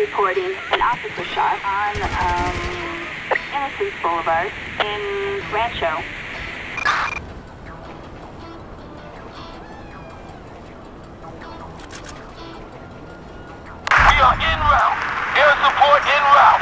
reporting an officer shot on um, Innocence Boulevard in Rancho. We are en route. Air support en route.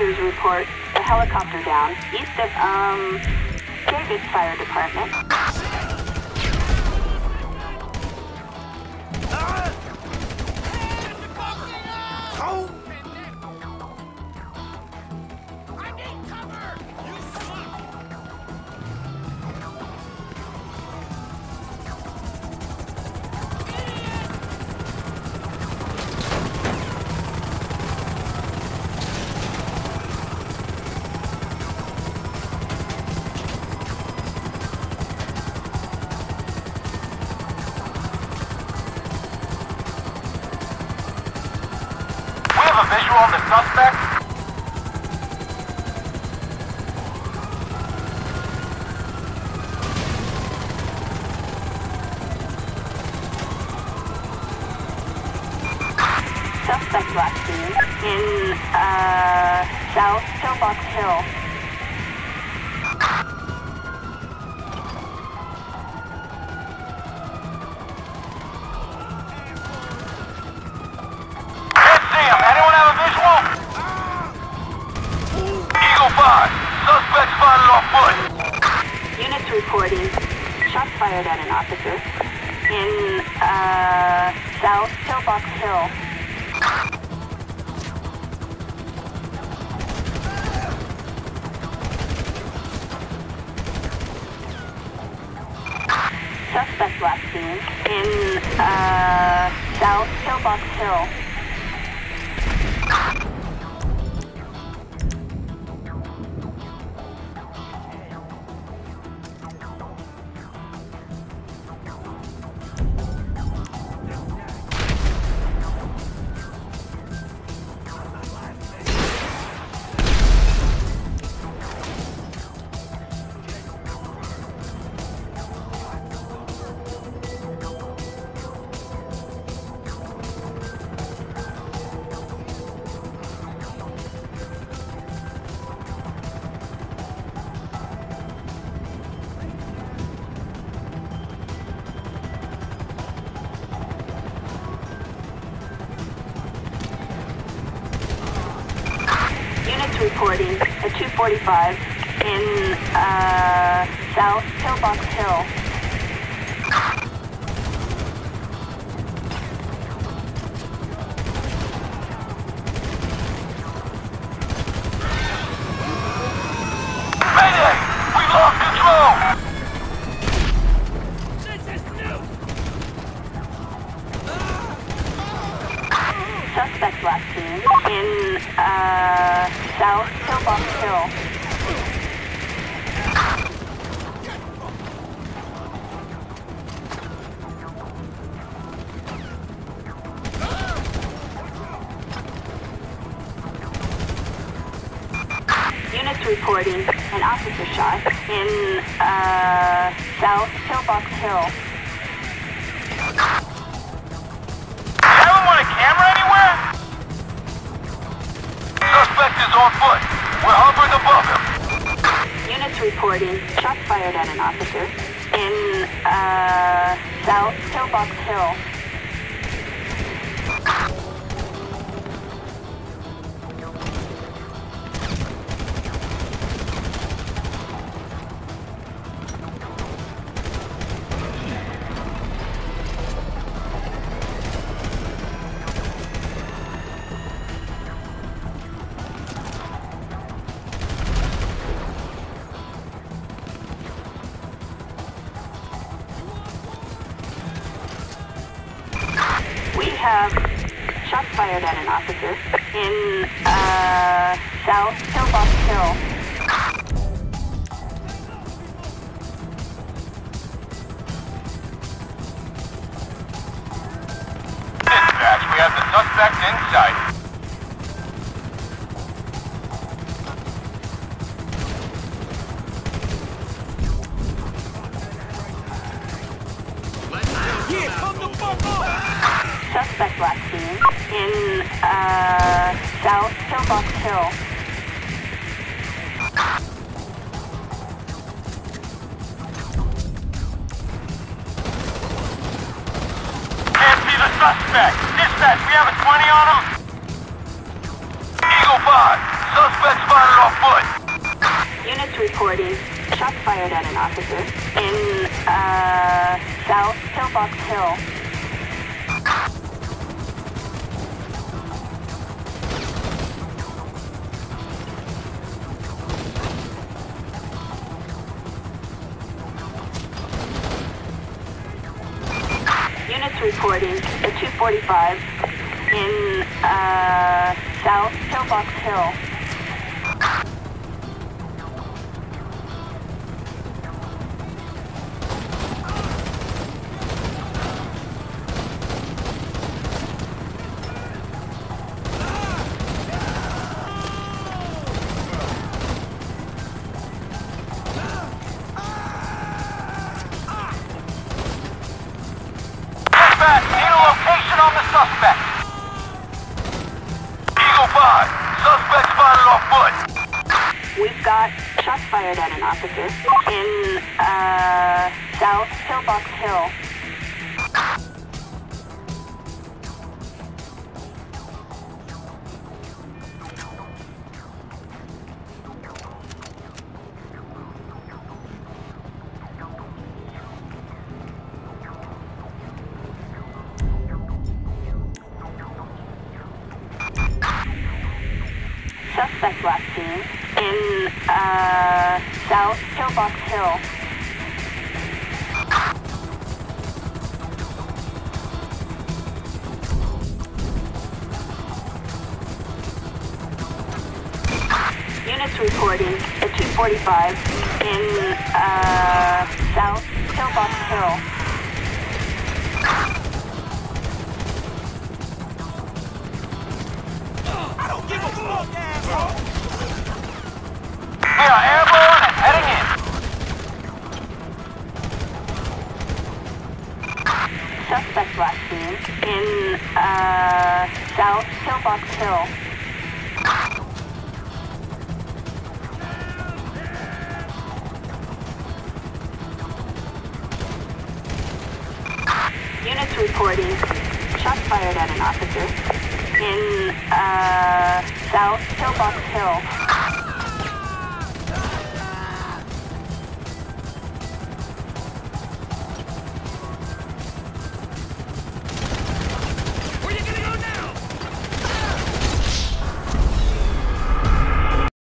Officers report a helicopter down east of, um, Davis Fire Department. Have a visual on the suspect. Suspect last seen in, uh, South Pillbox Hill. Fired at an officer in, uh, South Pillbox Hill. Suspect last seen in, uh, South Pillbox Hill. Reporting at 245 in uh, South Pillbox Hill. Reporting an officer shot in uh, South Pillbox Hill. Haven't want a camera anywhere? Suspect is on foot. We're hovering above him. Units reporting shots fired at an officer in uh, South Pillbox Hill. Have shots fired at an officer in uh, South Pillbox Hill. Dispatch, we have the suspect in South Pillbox Hill. Can't see the suspect. Dispatch, we have a 20 on him. Eagle 5, suspect spotted on foot. Units reporting shots fired at an officer in uh, South Pillbox Hill. Units reporting a 245 in uh, South Pillbox Hill. At an officer in uh, South Pillbox Hill. Suspect last seen in uh, South Pillbox Hill. Units reporting a 245 in uh, South Pillbox Hill. I don't give a fuck, asshole! We are airborne and heading in. Suspect in uh, South Pillbox Hill. Units reporting shots fired at an officer in uh, South Pillbox Hill.